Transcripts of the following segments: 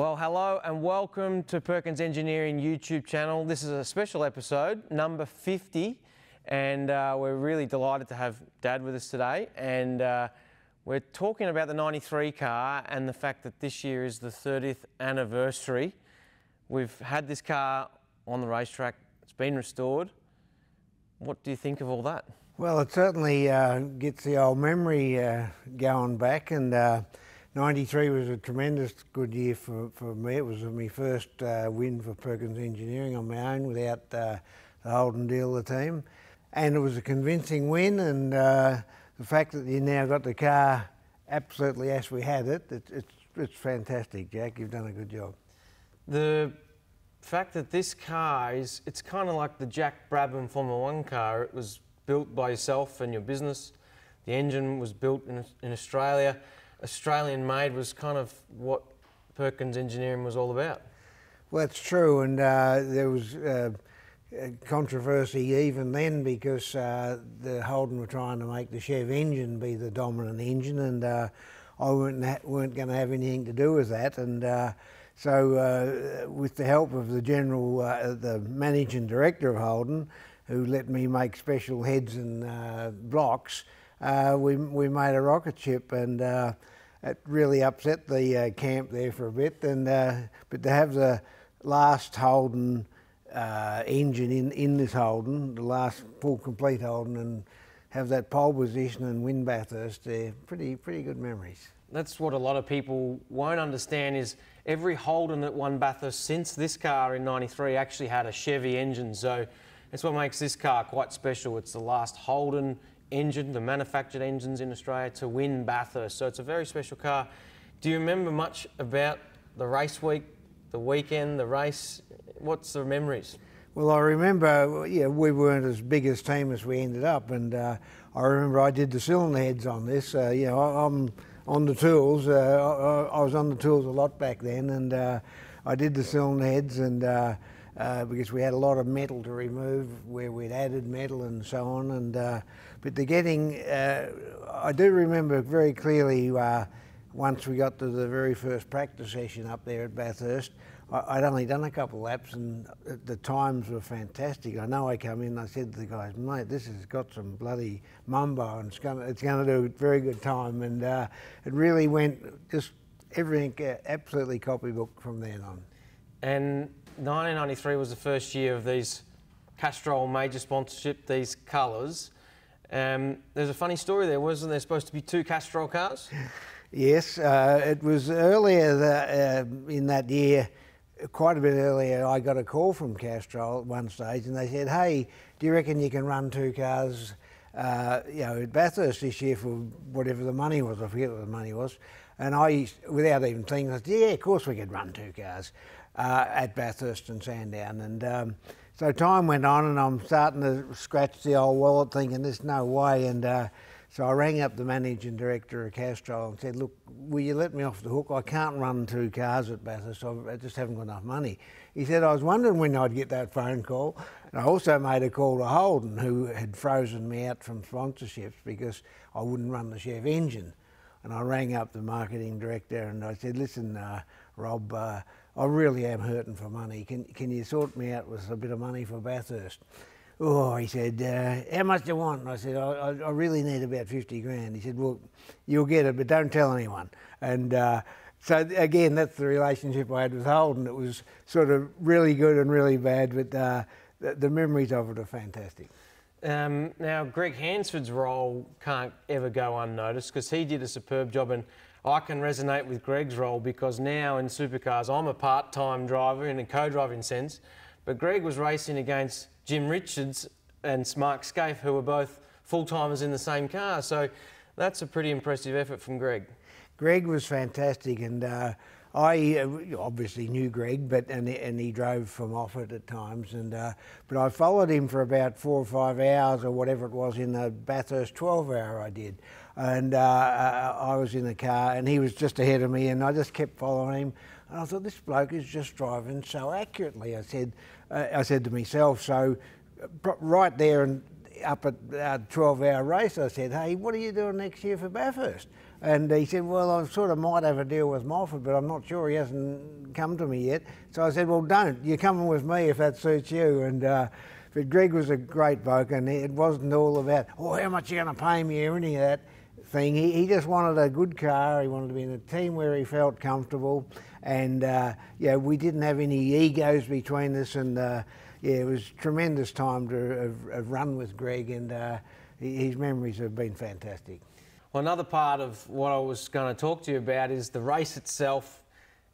Well, hello and welcome to Perkins Engineering YouTube channel. This is a special episode, number 50, and uh, we're really delighted to have Dad with us today. And uh, we're talking about the 93 car and the fact that this year is the 30th anniversary. We've had this car on the racetrack, it's been restored. What do you think of all that? Well, it certainly uh, gets the old memory uh, going back, and uh, 93 was a tremendous good year for, for me. It was my first uh, win for Perkins Engineering on my own without uh, the Holden deal, the team. And it was a convincing win, and uh, the fact that you now got the car absolutely as we had it, it it's, it's fantastic, Jack. You've done a good job. The fact that this car is, it's kind of like the Jack Brabham Formula One car. It was built by yourself and your business. The engine was built in, in Australia. Australian made was kind of what Perkins Engineering was all about. Well, that's true, and uh, there was uh, controversy even then because uh, the Holden were trying to make the Chev engine be the dominant engine, and uh, I weren't, weren't going to have anything to do with that. And uh, so, uh, with the help of the general, the managing director of Holden, who let me make special heads and blocks, we we made a rocket ship and it really upset the uh, camp there for a bit. And uh, but to have the last Holden uh, engine in in this Holden, the last full complete Holden, and have that pole position and win Bathurst, they're pretty pretty good memories. That's what a lot of people won't understand is every Holden that won Bathurst since this car in '93 actually had a Chevy engine. So. That's what makes this car quite special. It's the last Holden engine, the manufactured engines in Australia, to win Bathurst. So it's a very special car. Do you remember much about the race week, the weekend, the race? What's the memories? Well, I remember, yeah, we weren't as big a team as we ended up, and uh, I remember I did the cylinder heads on this. Uh, you know, I, am on the tools. Uh, I, I, was on the tools a lot back then, and uh, I did the cylinder heads, and uh, because we had a lot of metal to remove where we'd added metal and so on. And uh, but the getting, uh, I do remember very clearly uh, once we got to the very first practice session up there at Bathurst. I, would only done a couple of laps and the times were fantastic. I know I come in, I said to the guys, mate, this has got some bloody mumbo and it's going to, it's to do a very good time. And uh, it really went just everything uh, absolutely copybook from then on. And 1993 was the first year of these Castrol major sponsorship, these colours. Um, there's a funny story there, wasn't there supposed to be two Castrol cars? Yes, uh, it was earlier uh, in that year, quite a bit earlier, I got a call from Castrol at one stage and they said, hey, do you reckon you can run two cars uh, you know, at Bathurst this year for whatever the money was, I forget what the money was. And I, without even thinking, I said, yeah, of course we could run two cars uh, at Bathurst and Sandown. And um, so time went on, and I'm starting to scratch the old wallet, thinking there's no way. And uh, so I rang up the managing director of Castrol and said, "Look, will you let me off the hook? I can't run two cars at Bathurst. I just haven't got enough money." He said, "I was wondering when I'd get that phone call." And I also made a call to Holden, who had frozen me out from sponsorships because I wouldn't run the Chev engine. And I rang up the marketing director and I said, "Listen, uh, Rob." Uh, I really am hurting for money. Can, can you sort me out with a bit of money for Bathurst? Oh, he said, uh, how much do you want? And I said, I, I, really need about 50 grand. He said, well, you'll get it, but don't tell anyone. And uh, so again, that's the relationship I had with Holden. It was sort of really good and really bad, but uh, the, the, memories of it are fantastic. Um, now, Greg Hansford's role can't ever go unnoticed because he did a superb job and I can resonate with Greg's role because now in supercars I'm a part-time driver in a co-driving sense, but Greg was racing against Jim Richards and Mark Skaife, who were both full-timers in the same car. So that's a pretty impressive effort from Greg. Greg was fantastic, and uh, I uh, obviously knew Greg, but and, and he drove from Moffat at times, and uh, but I followed him for about four or five hours or whatever it was in the Bathurst 12 hour I did. And uh, uh, I was in the car and he was just ahead of me and I just kept following him. And I thought this bloke is just driving so accurately I said uh, I said to myself. So uh, right there and up at our 12 hour race I said hey what are you doing next year for Bathurst And he said, well, I sort of might have a deal with Moffat, but I'm not sure. He hasn't come to me yet. So I said, well, don't. You're coming with me if that suits you. And uh, but Greg was a great bloke, and it wasn't all about, oh, how much are you going to pay me or any of that thing. He, he just wanted a good car. He wanted to be in a team where he felt comfortable. And, uh, yeah, we didn't have any egos between us. And, uh, yeah, it was tremendous time to have, have run with Greg, and uh, his memories have been fantastic. Well, another part of what I was going to talk to you about is the race itself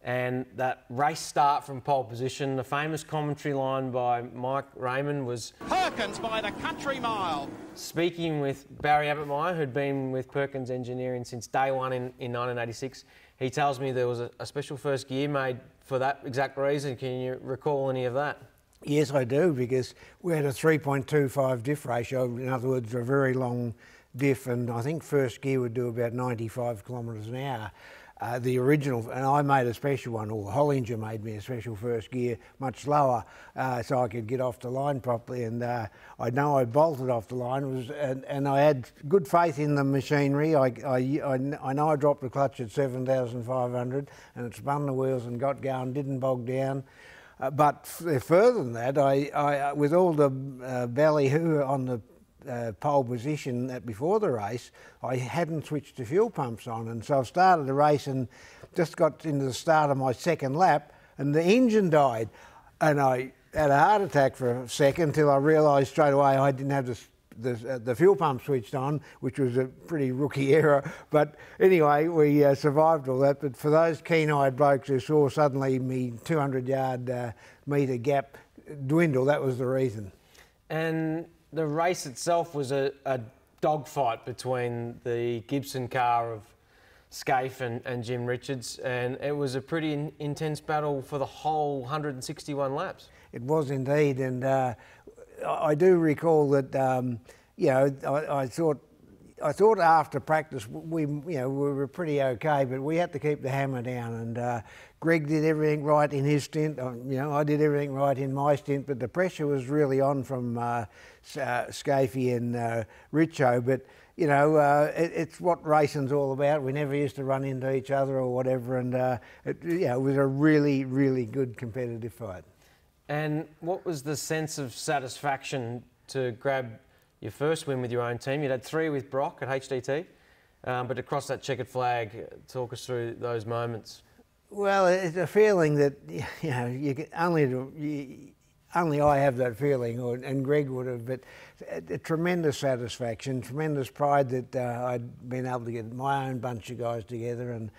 and that race start from pole position. The famous commentary line by Mike Raymond was Perkins by the country mile. Speaking with Barry Abbottmeyer, who'd been with Perkins Engineering since day one in, in 1986, he tells me there was a, a special first gear made for that exact reason. Can you recall any of that? Yes, I do, because we had a 3.25 diff ratio, in other words, a very long diff, and I think first gear would do about 95 kilometres an hour. Uh, the original, and I made a special one, or Holinger made me a special first gear, much lower, uh, so I could get off the line properly. And uh, I know I bolted off the line, was, and, and, I had good faith in the machinery. I, I, I know I dropped the clutch at 7,500, and it spun the wheels and got going, didn't bog down. Uh, but further than that, I, I, with all the uh, ballyhoo on the uh, pole position that before the race, I hadn't switched the fuel pumps on. And so I started the race and just got into the start of my second lap and the engine died. And I had a heart attack for a second until I realised straight away I didn't have the, the, uh, the, fuel pump switched on, which was a pretty rookie error. But anyway, we uh, survived all that. But for those keen-eyed blokes who saw suddenly me 200 yard uh, metre gap dwindle, that was the reason. And the race itself was a, a dogfight between the Gibson car of Skaife and, and, Jim Richards, and it was a pretty in, intense battle for the whole 161 laps. It was indeed, and uh, I do recall that. Um, you know, I, I, thought I thought after practice we, you know, we were pretty okay, but we had to keep the hammer down. And uh, Greg did everything right in his stint. Uh, you know, I did everything right in my stint, but the pressure was really on from uh, uh, Skaife and uh, Richo. But you know, uh, it, it's what racing's all about. We never used to run into each other or whatever, and uh, it, it was a really, really good competitive fight. And what was the sense of satisfaction to grab your first win with your own team. You'd had three with Brock at HDT, um, but to cross that checkered flag, talk us through those moments. Well, it's a feeling that you know you can only you, only I have that feeling, or, and Greg would have, but a, a tremendous satisfaction, tremendous pride that uh, I'd been able to get my own bunch of guys together and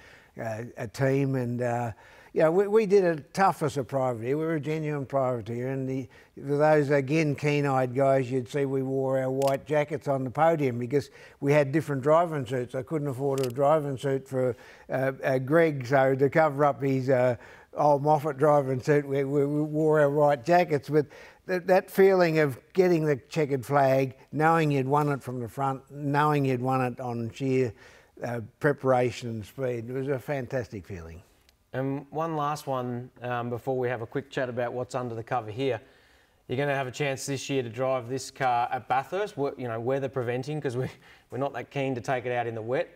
uh, a team and. Uh, yeah, we, we did it tough as a privateer. We were a genuine privateer, and the, for those again keen-eyed guys, you'd see we wore our white jackets on the podium because we had different driving suits. I couldn't afford a driving suit for uh, uh, Greg, so to cover up his uh, old Moffat driving suit, we, we, wore our white jackets. But that, that feeling of getting the checkered flag, knowing you'd won it from the front, knowing you'd won it on sheer uh, preparation and speed, it was a fantastic feeling. And one last one um, before we have a quick chat about what's under the cover here. You're going to have a chance this year to drive this car at Bathurst, you know, weather preventing, because we, we're not that keen to take it out in the wet.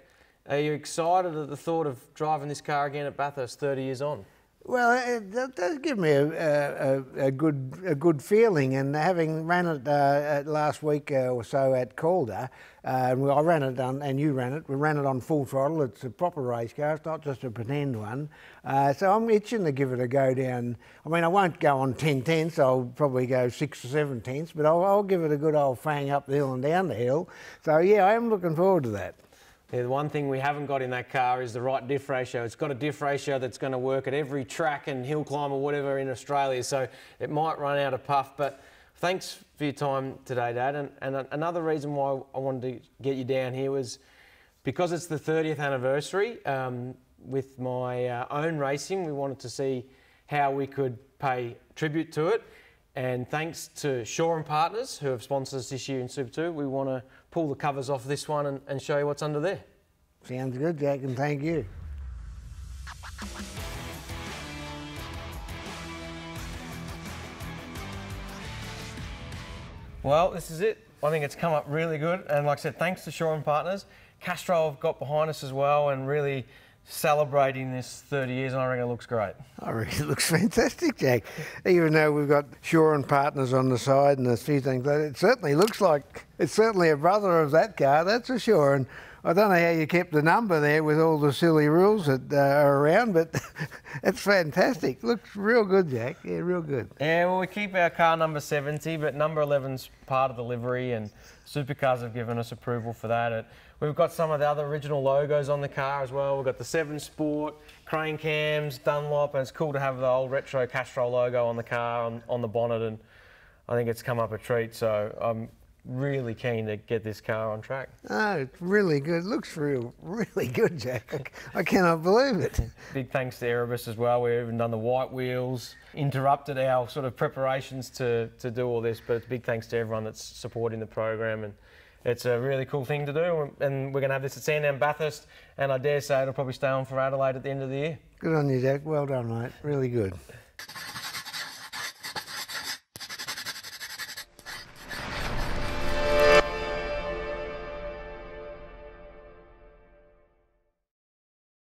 Are you excited at the thought of driving this car again at Bathurst 30 years on? Well, it does give me a, a, a, good a good feeling, and having ran it uh, last week uh, or so at Calder, uh, I ran it on, and you ran it. We ran it on full throttle. It's a proper race car. It's not just a pretend one. Uh, so I'm itching to give it a go down. I mean, I won't go on 10 tenths. I'll probably go six or seven tenths, but I'll, I'll give it a good old fang up the hill and down the hill. So yeah, I am looking forward to that. Yeah, the one thing we haven't got in that car is the right diff ratio. It's got a diff ratio that's going to work at every track and hill climb or whatever in Australia, so it might run out of puff. But thanks for your time today, Dad. And, and another reason why I wanted to get you down here was because it's the 30th anniversary um, with my uh, own racing, we wanted to see how we could pay tribute to it. And thanks to Shaw and Partners, who have sponsored us this year in Super 2, we want to pull the covers off this one and, and show you what's under there. Sounds good, Jack, and thank you. Well, this is it. I think it's come up really good. And like I said, thanks to Shaw and Partners. Castrol have got behind us as well and really celebrating this 30 years, and I reckon it looks great. I reckon it looks fantastic, Jack. Even though we've got Shaw and partners on the side and a few things, it certainly looks like it's certainly a brother of that car, that's for sure. And I don't know how you kept the number there with all the silly rules that uh, are around, but it's fantastic. Looks real good, Jack. Yeah, real good. Yeah, well, we keep our car number 70, but number 11's part of the livery, and Supercars have given us approval for that. It, we've got some of the other original logos on the car as well. We've got the 7 Sport, crane cams, Dunlop, and it's cool to have the old retro Castrol logo on the car, on, on the bonnet, and I think it's come up a treat. So I'm really keen to get this car on track. Oh, it's really good. Looks real, really good, Jack. I cannot believe it. Big thanks to Erebus as well. We've even done the white wheels, interrupted our sort of preparations to, to do all this, but big thanks to everyone that's supporting the program and it's a really cool thing to do and we're going to have this at Sandown Bathurst and I dare say it'll probably stay on for Adelaide at the end of the year. Good on you, Jack. Well done, mate. Really good.